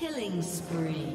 Killing spree.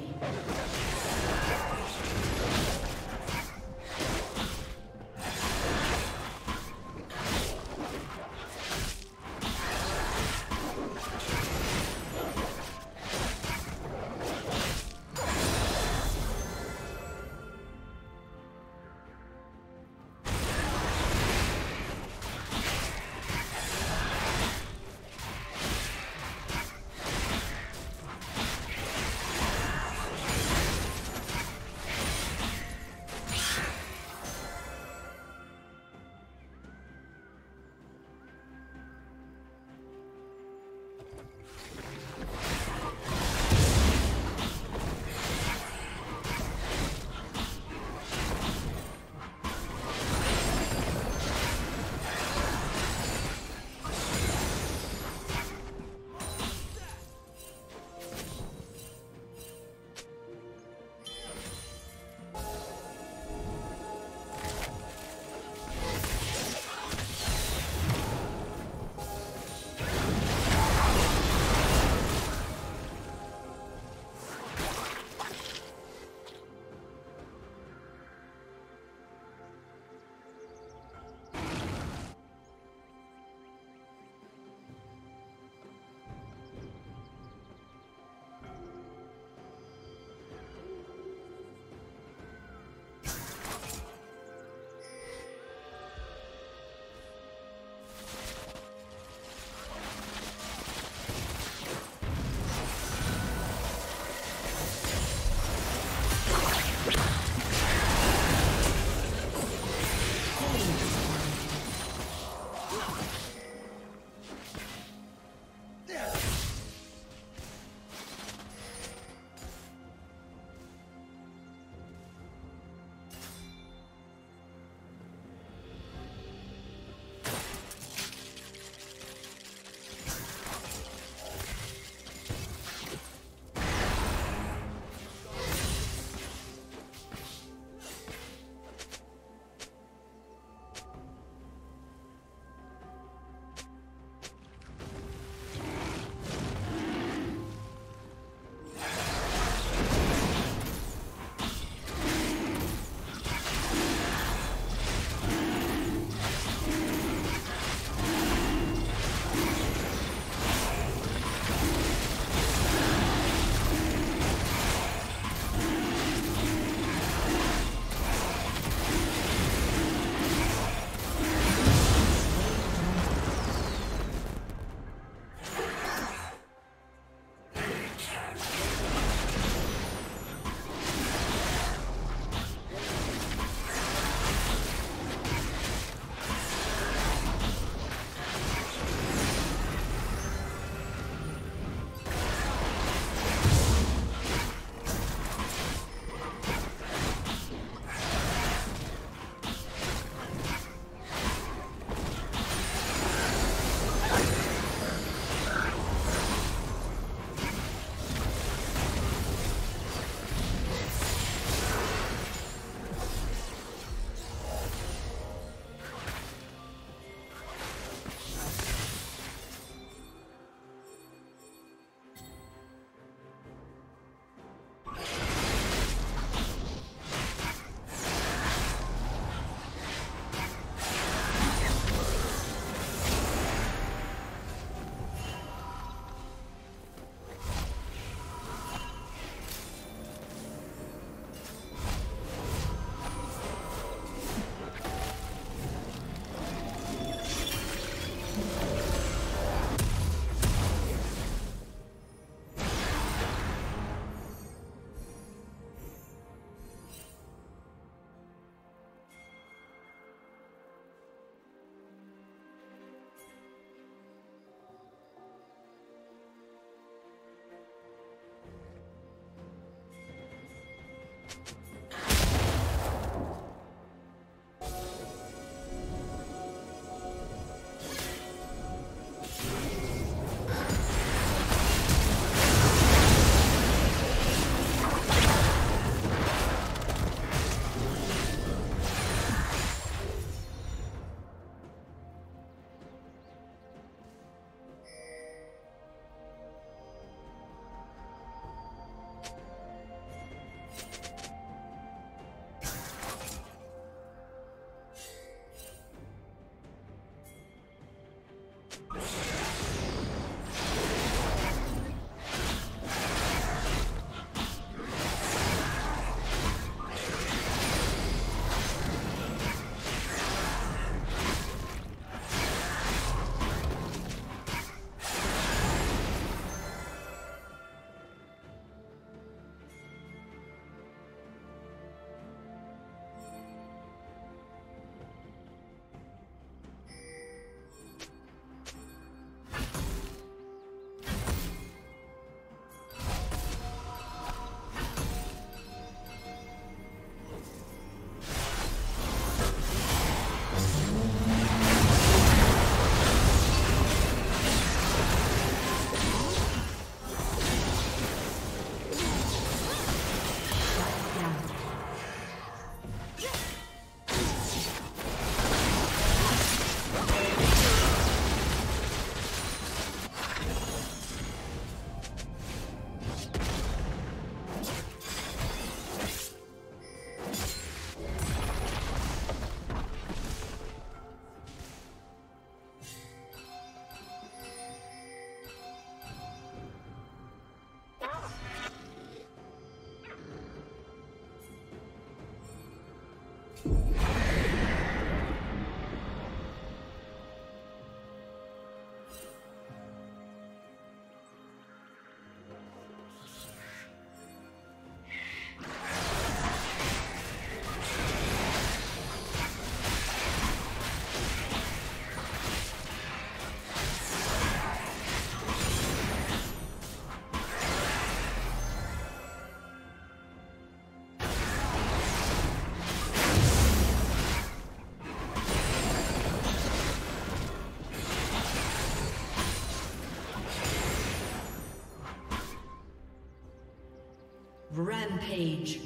Rampage.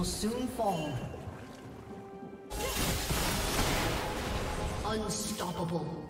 Will soon fall. Unstoppable.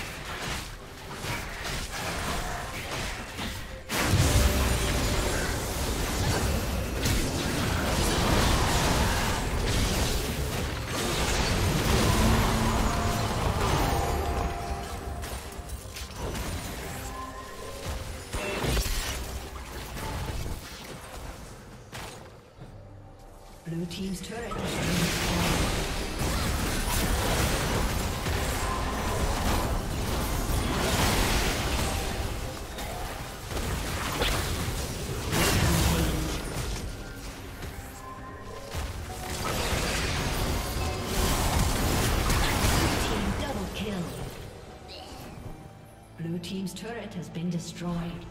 has been destroyed.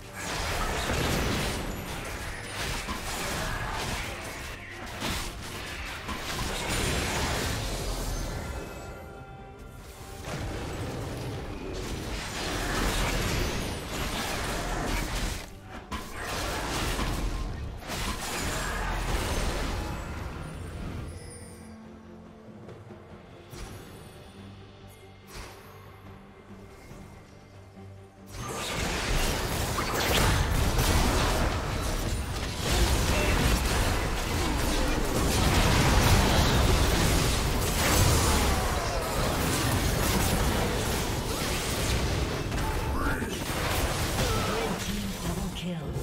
kill.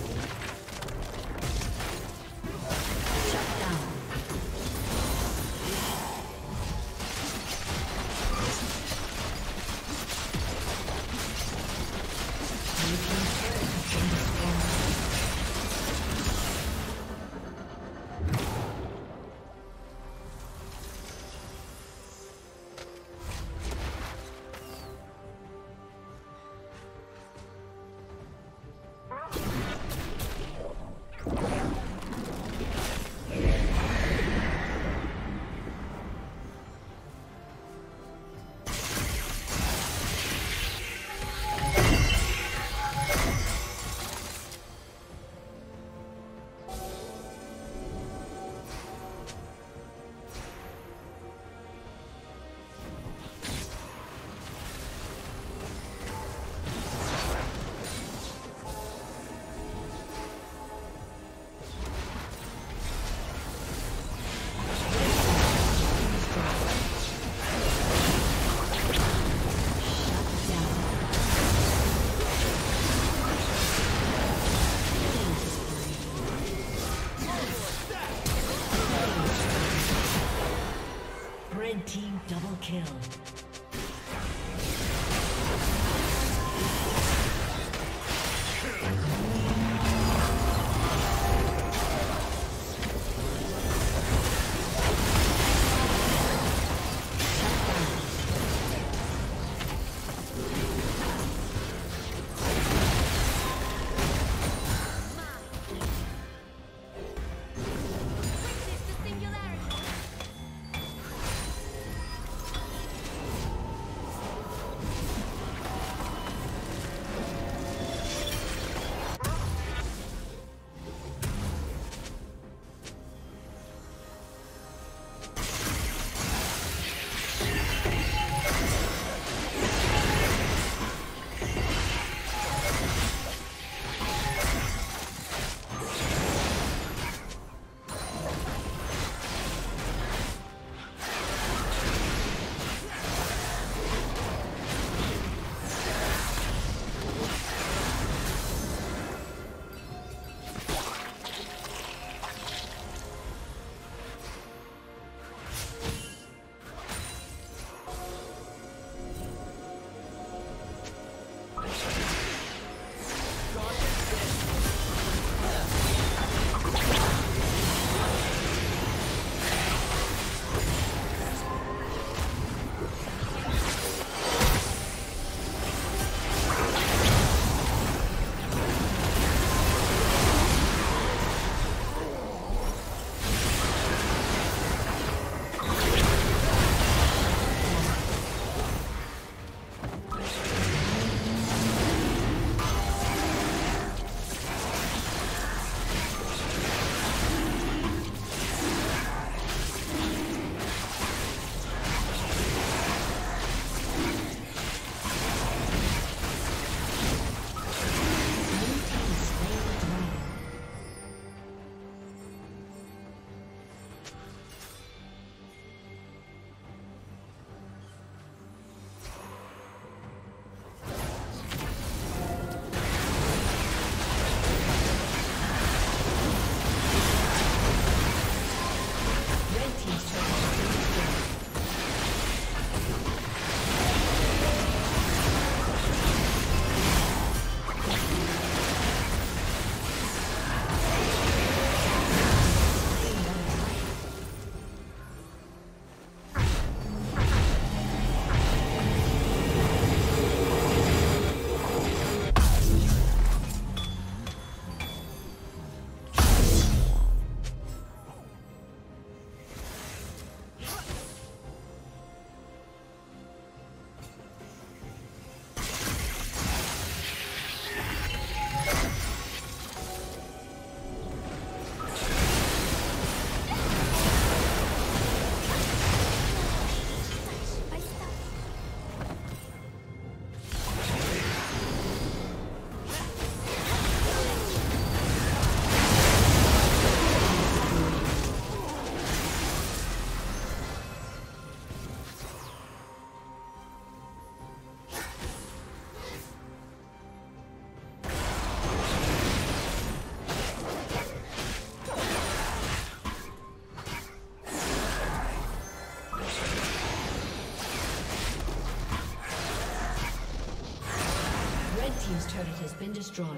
Been destroyed.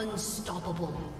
Unstoppable.